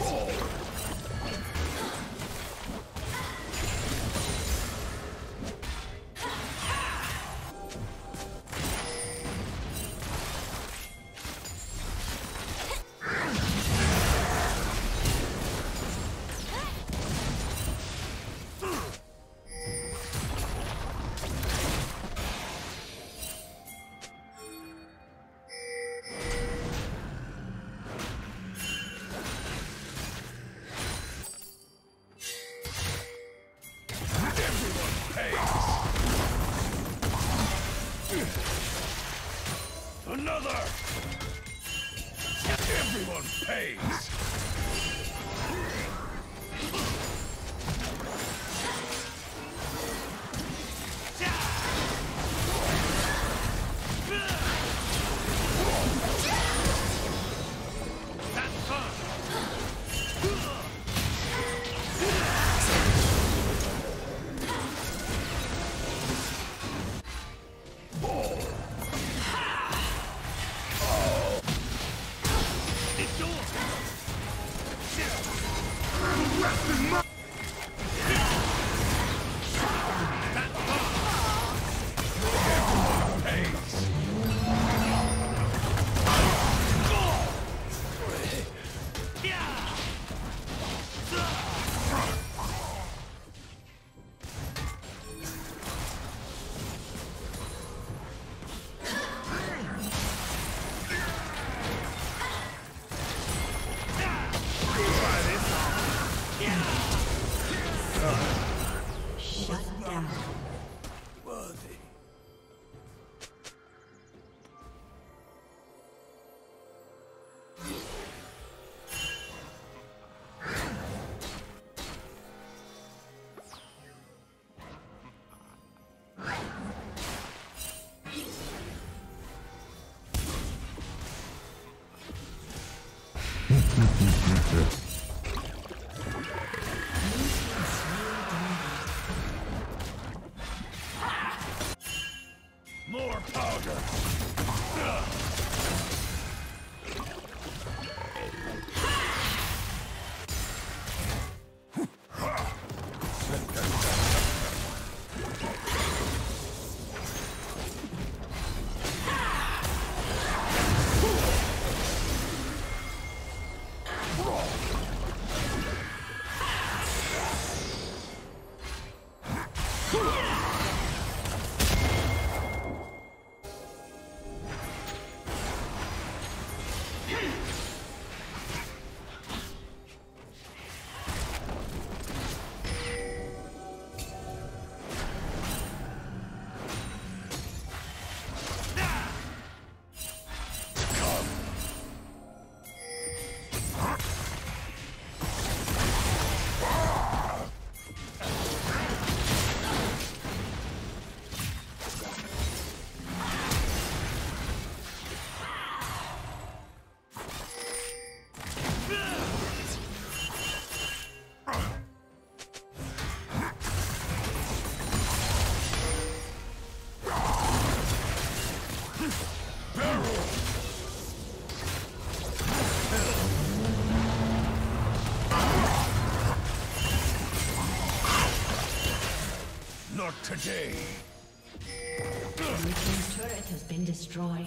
Oh. Everyone pays! Not today. Blue turret has been destroyed.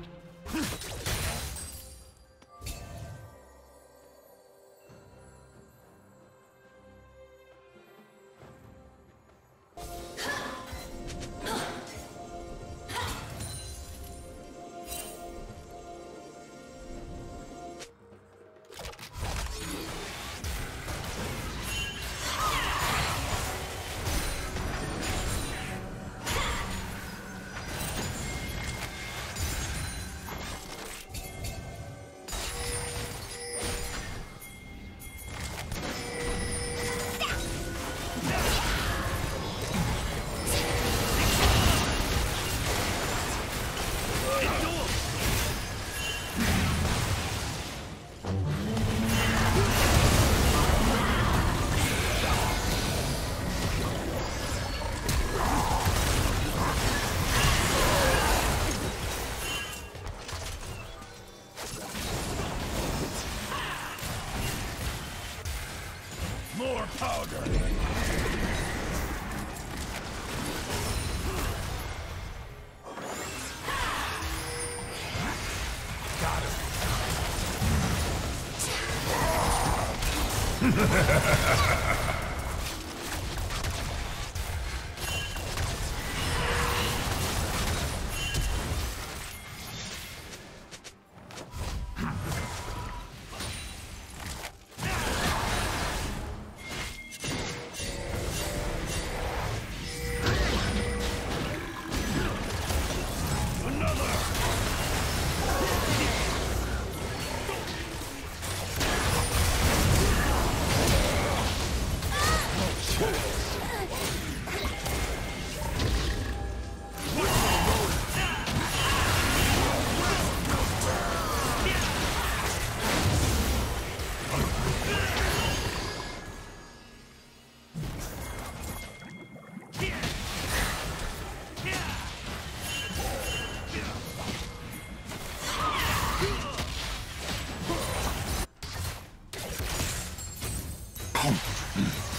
ン、うん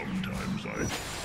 Team's turret